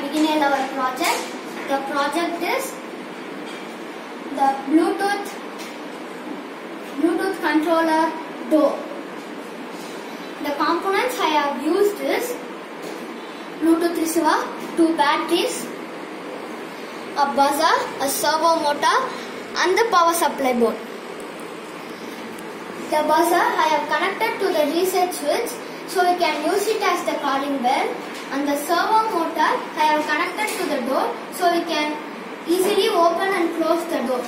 begin level project. The project is the Bluetooth Bluetooth controller door. The components I have used is Bluetooth receiver, two batteries, a buzzer, a servo motor and the power supply board. The buzzer I have connected to the reset switch so we can use it as the calling bell and the servo motor I have connected to the door so we can easily open and close the door.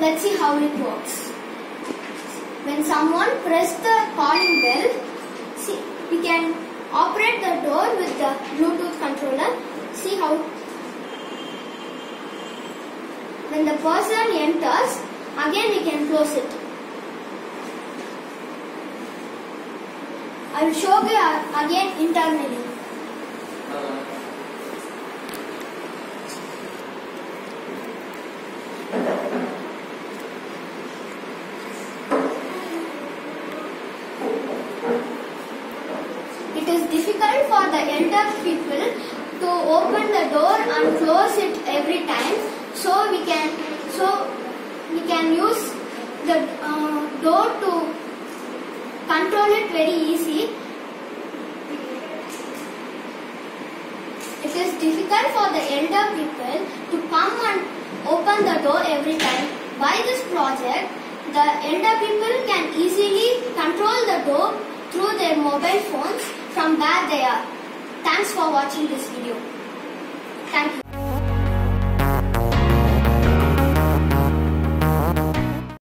Let's see how it works. When someone press the calling bell, see we can operate the door with the Bluetooth controller. See how when the person enters, again we can close it. I will show you again internally. It is difficult for the elder people to open the door and close it every time. So we can so we can use the uh, door to control it very easy. It is difficult for the elder people to come and open the door every time. By this project, the elder people can easily control the door through their mobile phones from where they are. Thanks for watching this video. Thank you.